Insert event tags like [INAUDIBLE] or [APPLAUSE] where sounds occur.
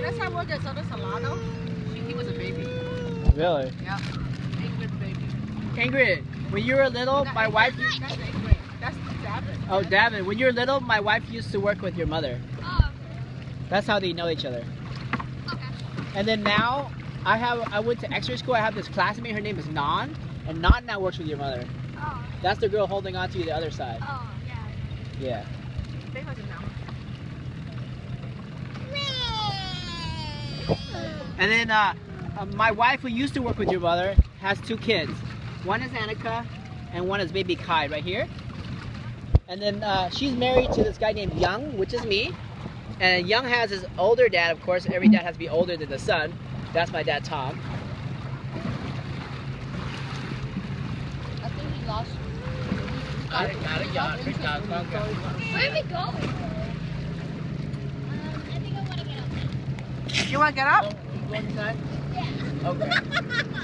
That's how I worked at Southern Solano. She, he was a baby. Really? Yeah. Ingrid baby. Ingrid, when you were little, Not my Ingrid, wife. That's Ingrid. That's Davin. Oh, Davin, when you were little, my wife used to work with your mother. Oh, That's how they know each other. Okay. And then now, I have I went to extra school. I have this classmate. Her name is Nan, and Nan now works with your mother. Oh, That's the girl holding on to you the other side. oh, yeah. Yeah. They was in. And then uh, uh, my wife, who used to work with your mother, has two kids. One is Annika, and one is baby Kai right here. And then uh, she's married to this guy named Young, which is me. And Young has his older dad, of course. Every dad has to be older than the son. That's my dad, Tom. I think he lost. Where are we going? Um, I think I want to get up. You want to get up? going inside? Yeah. Okay. [LAUGHS]